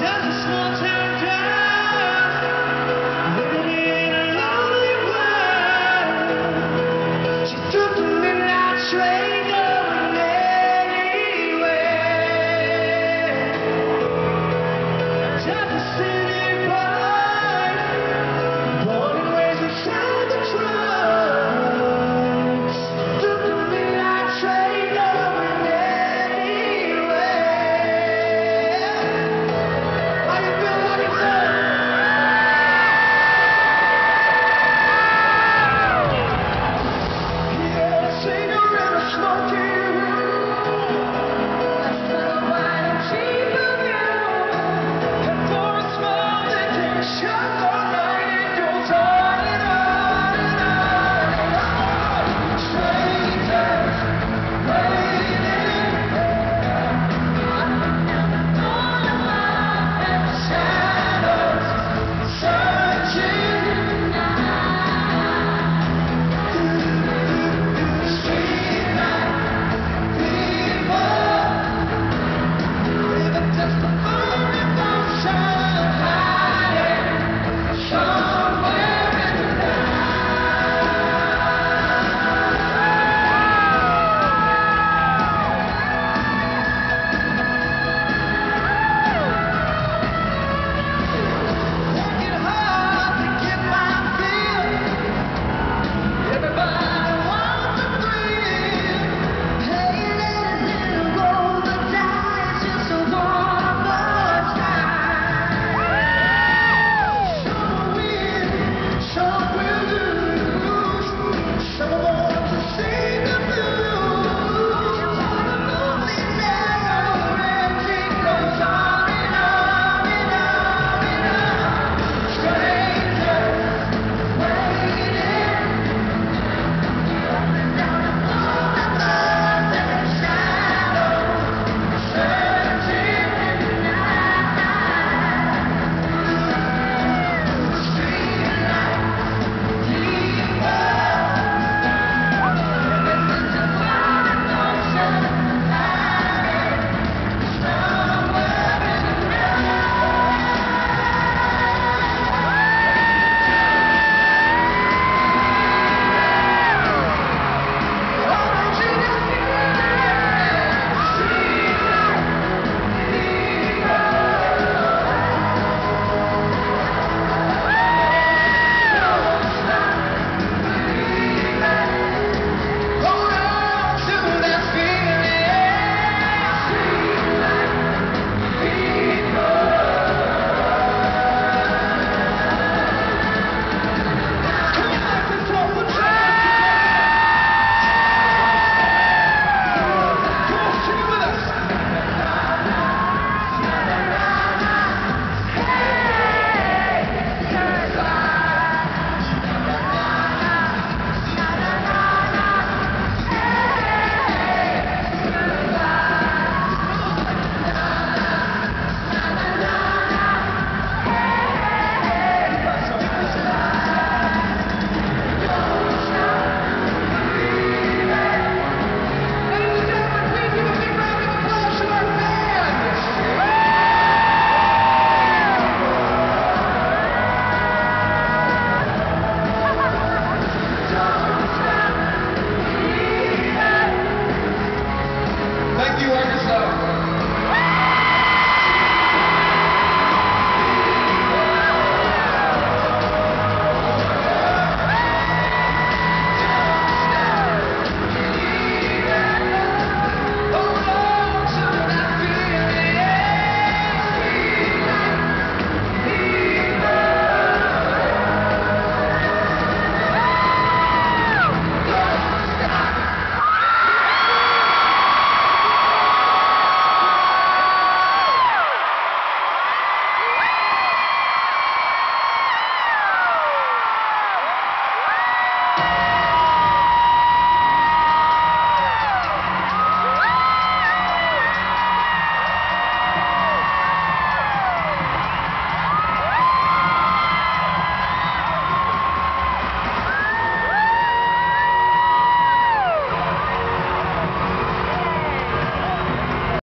just one.